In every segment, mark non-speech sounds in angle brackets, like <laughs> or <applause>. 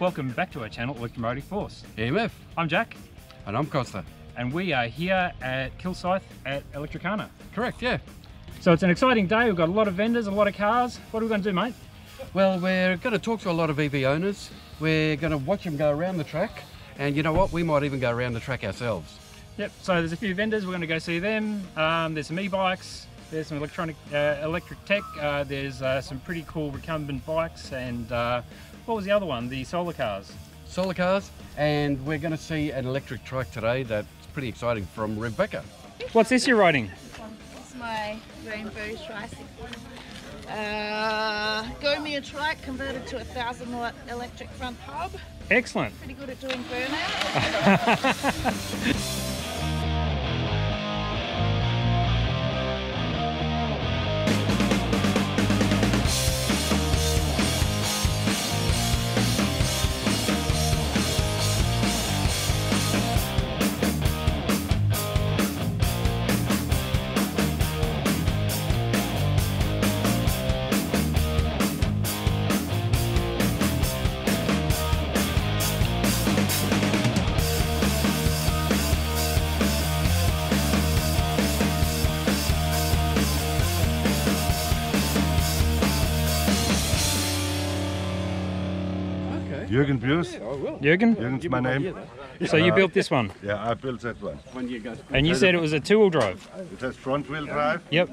Welcome back to our channel, Electromotive Force. EMF. I'm Jack, And I'm Costa. and we are here at Kilsyth at Electrikhana. Correct, yeah. So it's an exciting day. We've got a lot of vendors, a lot of cars. What are we going to do, mate? Well, we're going to talk to a lot of EV owners. We're going to watch them go around the track. And you know what? We might even go around the track ourselves. Yep. So there's a few vendors. We're going to go see them. Um, there's some e-bikes. There's some electronic, uh, electric tech. Uh, there's uh, some pretty cool recumbent bikes, and uh, what was the other one? The solar cars. Solar cars. And we're going to see an electric trike today that's pretty exciting from Rebecca. What's this you're riding? It's my rainbow tricycle. Uh, Gomier trike converted to a thousand watt electric front hub. Excellent. Pretty good at doing burnout. <laughs> Jürgen Bruce. I will. Jürgen. Jürgen's my name. So you built this one, Yeah, I built that one. When you go. and you said it was a two-wheel drive. It has front wheel drive Yep.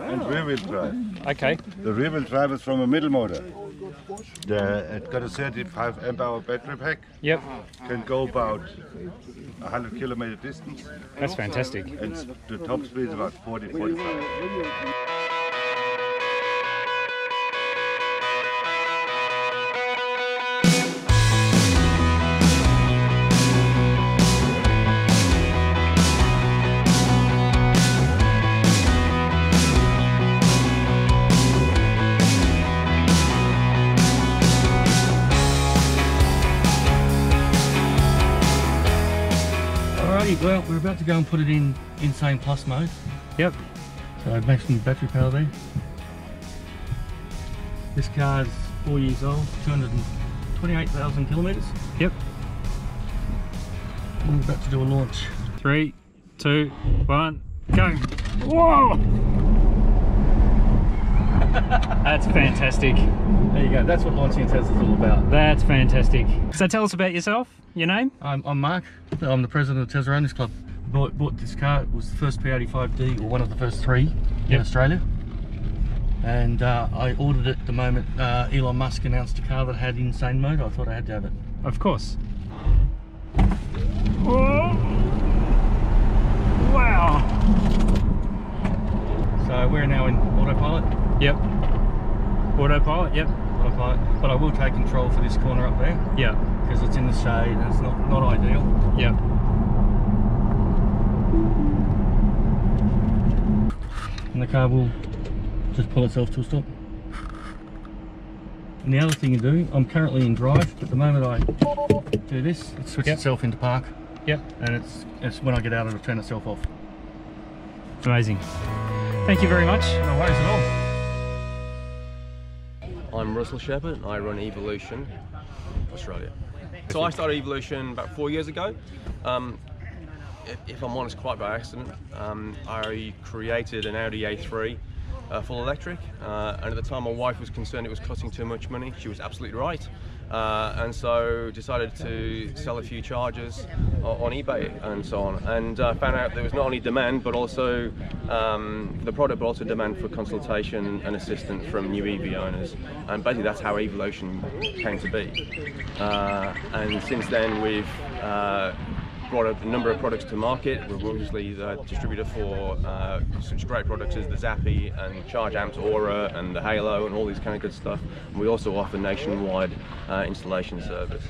and rear wheel drive. Okay. The rear wheel drive is from a middle motor. The, it got a 35 amp hour battery pack, Yep. can go about 100 kilometer distance, That's fantastic. and the top speed is about 40 45. Go and put it in Insane Plus mode. Yep. So maximum battery power there. This car's four years old, 228,000 kilometres. Yep. We're about to do a launch. Three, two, one, go. Whoa! <laughs> That's fantastic. There you go, that's what launching a Tesla is all about. That's fantastic. So tell us about yourself, your name? I'm, I'm Mark, I'm the president of Tesla Owners Club. Bought, bought this car, it was the first P85D, or one of the first three in Australia. And uh, I ordered it the moment uh, Elon Musk announced a car that had insane mode. I thought I had to have it. Of course. Whoa! Wow! So we're now in autopilot. Yep. Autopilot, yep. autopilot, but I will take control for this corner up there Yeah. because it's in the shade and it's not, not ideal. Yep. And the car will just pull itself to a stop. And the other thing you do, I'm currently in drive, but the moment I do this, it switches Yep. itself into park Yep. and it's, it's when I get out it'll turn itself off. Amazing. Thank you very much. No worries at all. I'm Russell Shepherd and I run Evolution Australia. So I started Evolution about four years ago. Um, if, I'm honest, quite by accident. Um, I created an Audi A3 uh, full electric, uh, and at the time my wife was concerned it was costing too much money. She was absolutely right. Uh, and so decided to sell a few chargers on eBay and so on, and uh, found out there was not only demand but also um, the product, but also demand for consultation and assistance from new EV owners, and basically that's how Evolution came to be. Uh, and since then we've uh, brought a number of products to market. We're obviously the distributor for uh, such great products as the Zappi and Charge Amps Aura and the Halo and all these kind of good stuff. And we also offer nationwide uh, installation service.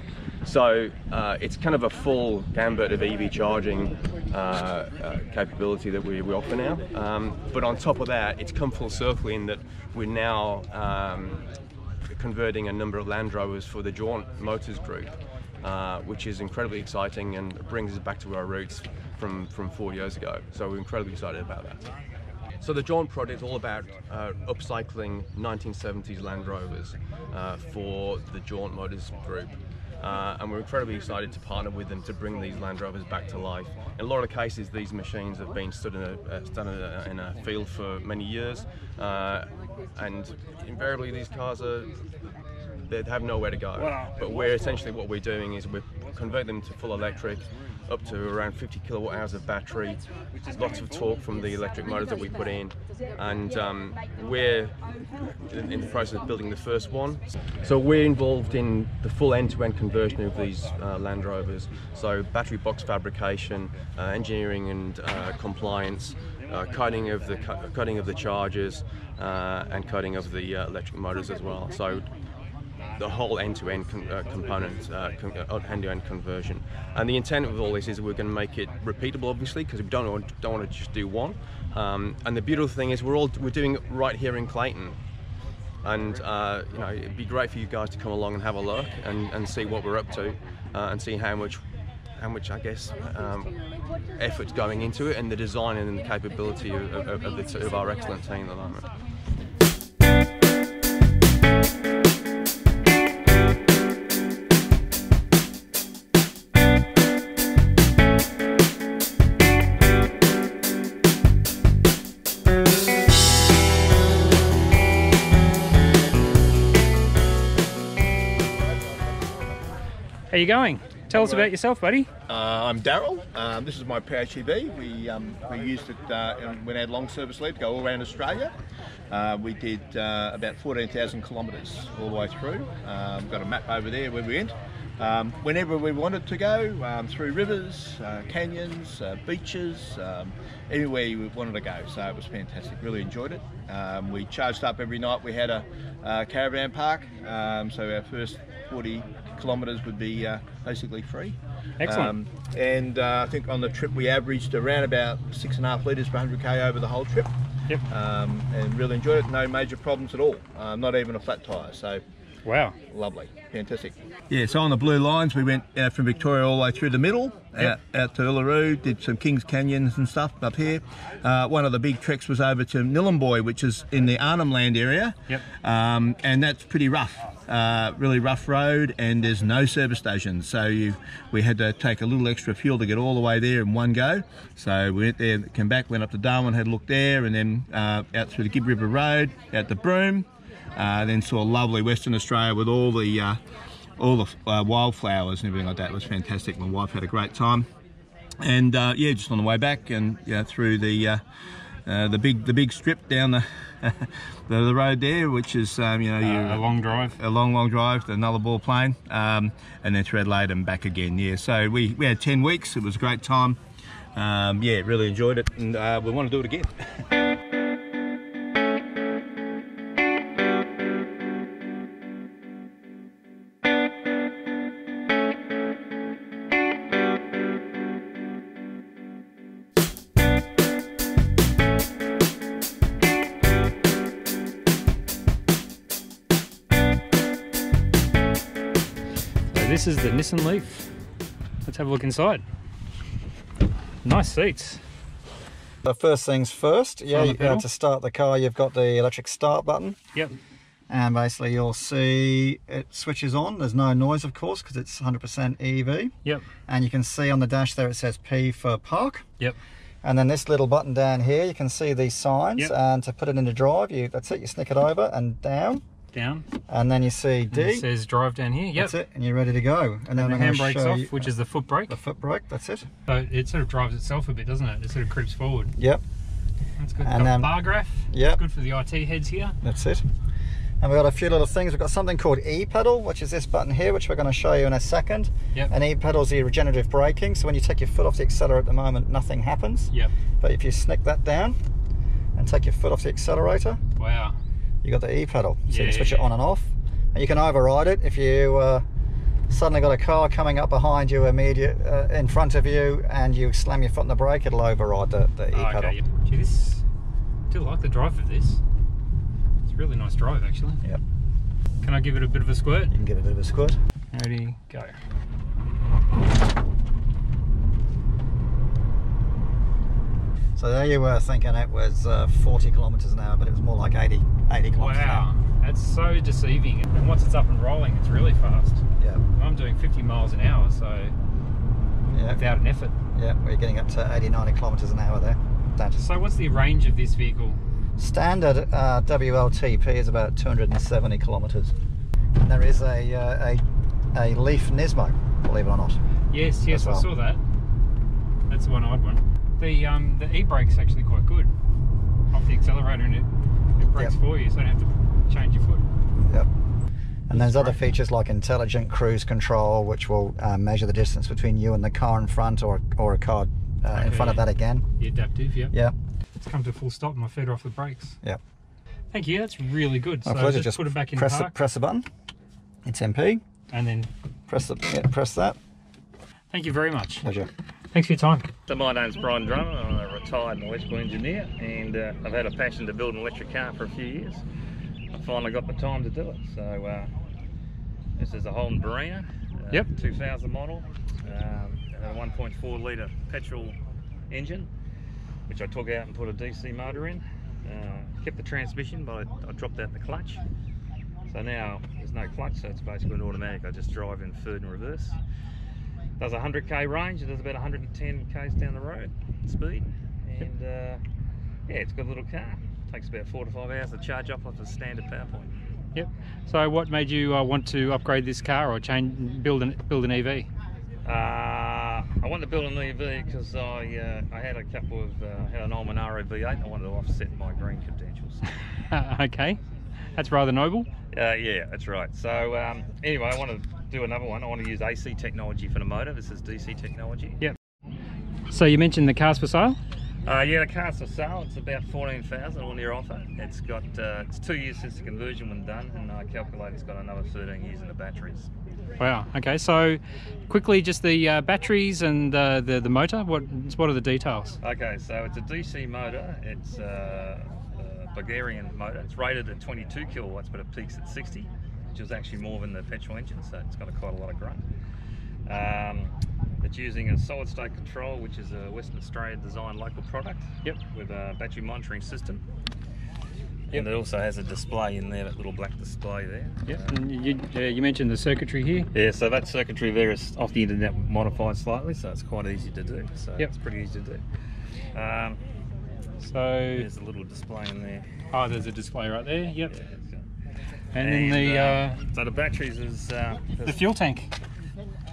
So uh, it's kind of a full gambit of EV charging uh, uh, capability that we, we offer now. Um, but on top of that, it's come full circle in that we're now um, converting a number of Land Rovers for the Jaunt Motors Group uh, which is incredibly exciting and brings us back to our roots from, from four years ago. So we're incredibly excited about that. So the Jaunt project is all about uh, upcycling 1970s Land Rovers uh, for the Jaunt Motors Group. Uh, and we're incredibly excited to partner with them to bring these Land Rovers back to life. In a lot of cases, these machines have been stood in a, uh, stood in a, in a field for many years, uh, and invariably these cars are they have nowhere to go. But we're essentially what we're doing is we convert them to full electric, up to around 50 kilowatt hours of battery, lots of torque from the electric motors that we put in, and um, we're in, in the process of building the first one. So we're involved in the full end-to-end conversion of these uh, Land Rovers. So battery box fabrication, uh, engineering and uh, compliance, uh, cutting of the cu- cutting of the chargers, uh, and cutting of the uh, electric motors as well. So the whole end-to-end uh, component, uh, con- uh, end-to-end conversion. And the intent of all this is we're going to make it repeatable, obviously, because we don't want, don't want to just do one. Um, and the beautiful thing is we're all we're doing it right here in Clayton. And uh, you know, it'd be great for you guys to come along and have a look and, and see what we're up to, uh, and see how much, how much I guess, um, effort's going into it, and the design and the capability of, of, of, the of our excellent team at the moment. How you going? Tell us about yourself, buddy. Uh, I'm Daryl. Um, this is my PHEV. We um, we used it uh, when we had long service leave to go all around Australia. Uh, we did uh, about 14,000 kilometres all the way through. Um, got a map over there where we went. Um, whenever we wanted to go, um, through rivers, uh, canyons, uh, beaches, um, anywhere we wanted to go. So it was fantastic. Really enjoyed it. Um, we charged up every night. We had a, uh caravan park, um, so our first 40 kilometres would be uh, basically free. Excellent. Um, and uh, I think on the trip we averaged around about six and a half litres per 100k over the whole trip. Yep. Um, and really enjoyed it. No major problems at all. Uh, not even a flat tyre. So Wow. lovely, fantastic. Yeah, so on the blue lines we went uh, from Victoria all the way through the middle, out, out to Uluru, did some Kings Canyons and stuff up here. Uh, one of the big treks was over to Nhulunbuy, which is in the Arnhem Land area, Yep. um, and that's pretty rough. Uh, really rough road, and there's no service stations, so you we had to take a little extra fuel to get all the way there in one go. So we went there, came back, went up to Darwin, had a look there, and then uh, out through the Gibb River Road, out to Broome. Uh, then saw lovely Western Australia with all the uh, all the uh, wildflowers and everything like that. It was fantastic. My wife had a great time, and uh, yeah, just on the way back and yeah, through the uh, uh, the big the big strip down the <laughs> the, the road there, which is um, you know Uh, a long drive. a long long drive to a Nullarbor Plain, um, and then through Adelaide and back again. Yeah, so we we had ten weeks. It was a great time. Um, yeah, really enjoyed it, and uh, we want to do it again. <laughs> is the Nissan Leaf. Let's have a look inside. Nice seats. So first things first, yeah, you, uh, to start the car, you've got the electric start button, Yep. and basically you'll see it switches on. There's no noise, of course, because it's 100% EV. Yep. And you can see on the dash there it says P for park. Yep. And then this little button down here, you can see these signs. Yep. And to put it into drive, you that's it. You snick it over and down, Down. and then you see D. It says drive down here. Yep. That's it, and you're ready to go. And then And the going to handbrake's off, you which is the foot brake. the foot brake. That's it. So it sort of drives itself a bit, doesn't it? It sort of creeps forward. Yep, That's good. And then- bar graph. Yep. Good for the IT heads here. that's it. And we've got a few little things. We've got something called e-pedal, which is this button here, which we're going to show you in a second. Yep. And e-pedal is the regenerative braking. So when you take your foot off the accelerator at the moment, nothing happens. Yep. But if you snick that down and take your foot off the accelerator, Wow. You got the e-pedal. So you can switch it on and off. And you can override it if you uh, suddenly got a car coming up behind you, immediate uh, in front of you, and you slam your foot on the brake, it'll override the, the Oh, e-pedal. okay. Gee, this. I do like the drive of this. It's a really nice drive, actually. Yep. Can I give it a bit of a squirt? You can give it a bit of a squirt. Ready, go. So there you were thinking it was uh, 40 kilometres an hour, but it was more like 80, 80 kilometres an Wow. hour. It's so deceiving. And once it's up and rolling, it's really fast. Yeah. I'm doing 50 miles an hour, so Yeah. without an effort. Yeah, we're getting up to 80, 90 kilometres an hour there. That So what's the range of this vehicle? standard uh, WLTP is about 270 kilometres. And there is a, uh, a a Leaf Nismo, believe it or not. Yes, yes, well. I saw that. That's the one I'd want. The um, the e-brake's actually quite good. Off the accelerator and it, it brakes Yep. for you, so you don't have to change your foot. Yep. And there's other features like intelligent cruise control, which will uh, measure the distance between you and the car in front, or or a car uh, in front of that again. The adaptive, yeah. Yeah. It's come to a full stop and my feet are off the brakes. Yep. Thank you, that's really good. My so pleasure. just, Just put it back in press park the press the button. It's MP. and then Press the yeah, press that. thank you very much. Pleasure. Thanks for your time. So my name's Brian Drummond. I'm a retired electrical engineer and uh, I've had a passion to build an electric car for a few years. I finally got the time to do it. So uh, this is a Holden Barina, uh, Yep. 2000 model, um, a 1.4 litre petrol engine, which I took out and put a DC motor in. Uh, kept the transmission, but I, I dropped out the clutch. So now there's no clutch, so it's basically an automatic. I just drive in third and reverse. Does 100k range, it does about 110 k's down the road speed, and uh, yeah, it's a good little car. Takes about four to five hours to charge up off a standard power point. Yep. So what made you uh, want to upgrade this car or change build an build an EV? Uh, I wanted to build an EV because I uh, I had a couple of uh, had an Almanara V8. and I wanted to offset my green credentials. <laughs> okay. That's rather noble. Uh, yeah, that's right. So um, anyway, I want to do another one. I want to use AC technology for the motor. This is DC technology. Yep. So you mentioned the cars for sale? Uh, yeah, the car's for sale. It's about fourteen thousand on your offer. It's got uh, it's two years since the conversion when done, and I calculate it's got another thirteen years in the batteries. Wow. Okay. So quickly, just the uh, batteries and uh, the the motor. What what are the details? Okay, so it's a DC motor. It's uh, a Bulgarian motor. It's rated at 22 kilowatts, but it peaks at 60, which is actually more than the petrol engine, so it's got a, quite a lot of grunt. Um, it's using a solid state control, which is a Western Australian designed local product. Yep. With a battery monitoring system. Yep. And it also has a display in there, that little black display there. Yep. And you, uh, you mentioned the circuitry here. Yeah, so that circuitry there is off the internet modified slightly, so it's quite easy to do. So Yep. it's pretty easy to do. Um, So there's a little display in there. oh, there's a display right there. Yep. Yeah, it's And then the uh, so the batteries is uh, the fuel tank.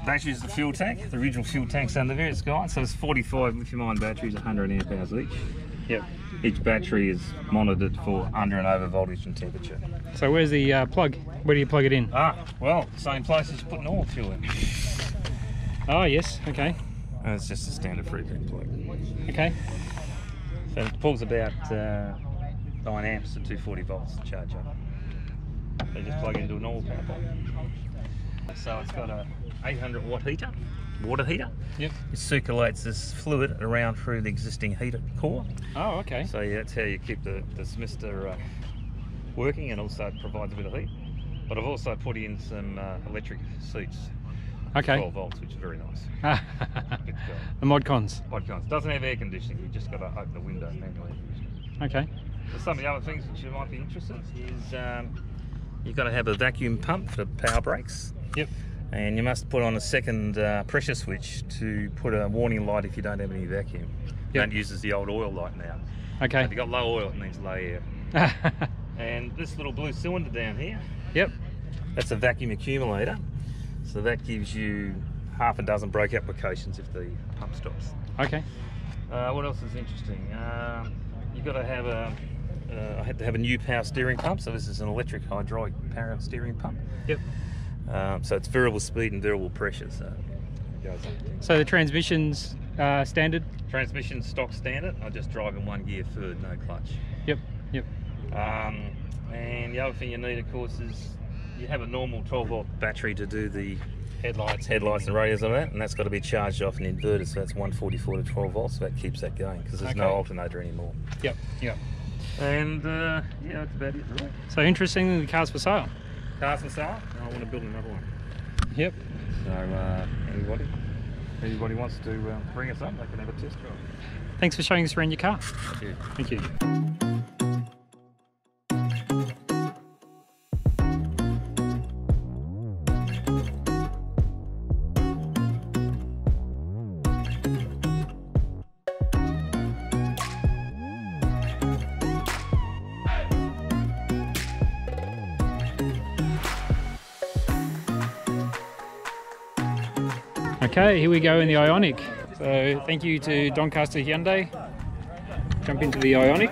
Batteries is the fuel tank. The original fuel tank's under there. It's gone. So it's 45 lithium-ion batteries, 100 amp hours each. Yep. Each battery is monitored for under and over voltage and temperature. So where's the uh, plug? Where do you plug it in? Ah, well, same place as putting oil fuel in. Oh yes. Okay. And it's just a standard three-pin plug. Okay. So it pulls about uh, 9 amps to 240 volts to charge up. You just plug into a normal power point. So it's got a 800 watt heater, water heater. Yep. It circulates this fluid around through the existing heater core. Oh, okay. So yeah, that's how you keep the, the smister uh, working and also it provides a bit of heat. But I've also put in some uh, electric seats, Okay. 12 volts, which is very nice. <laughs> The mod cons. Pod cons. Doesn't have air conditioning, you just got to open the window manually. Okay. So some of the other things which you might be interested in is um, you've got to have a vacuum pump for the power brakes. Yep. And you must put on a second uh, pressure switch to put a warning light if you don't have any vacuum. Yep. Don't use as the old oil light now. Okay. If you've got low oil, it means low air. <laughs> And this little blue cylinder down here, yep. that's a vacuum accumulator. So that gives you half a dozen brake applications if the pump stops. Okay. Uh, what else is interesting? Um, you've got to have a. Uh, I had to have a new power steering pump, so this is an electric hydraulic power steering pump. Yep. Um, so it's variable speed and variable pressure. So it goes up. So the transmission's uh, standard. Transmission stock standard. I just drive in one gear third, no clutch. Yep. Yep. Um, and the other thing you need, of course, is you have a normal 12 volt battery to do the headlights, headlights and radios on that, and that's got to be charged off an inverter. So that's 144 to 12 volts. So that keeps that going because there's no alternator anymore. Yep. Yep. And uh, yeah, that's about it. So interesting. The cars for sale. Cars for sale. I want to build another one. Yep. So uh, anybody, anybody wants to uh, bring us up, they can have a test drive. Thanks for showing us around your car. Thank you. Thank you. Okay, here we go in the Ioniq. So thank you to Doncaster Hyundai. Jump into the Ioniq.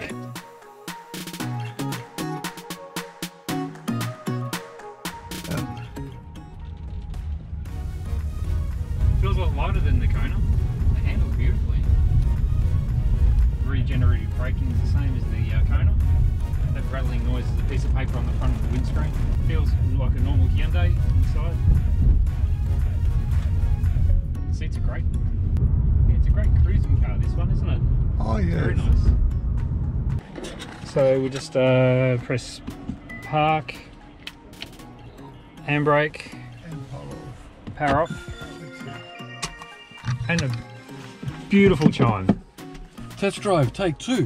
Feels a lot lighter than the Kona. It handles beautifully. Regenerative braking is the same as the uh, Kona. That rattling noise is a piece of paper on the front of the windscreen. Feels like a normal Hyundai inside. Seats are great. Yeah, it's a great cruising car, this one, isn't it? Oh Very nice. So we just uh, press park, handbrake, power off, and a beautiful chime. Test drive, take two.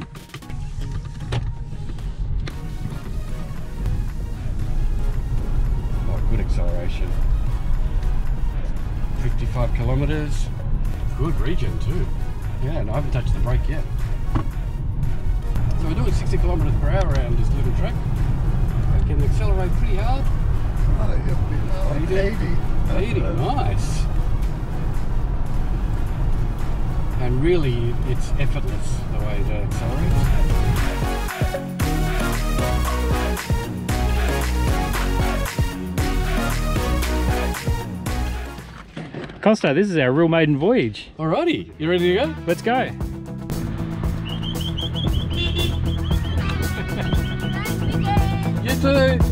55 kilometers. Good regen too. Yeah, and I haven't touched the brake yet. So we're doing 60 kilometers per hour around this little track. I can accelerate pretty hard. Oh, 80. 80, nice. And really, it's effortless the way it accelerates. Costa, this is our real maiden voyage. Alrighty, you ready to go? Let's go. You too.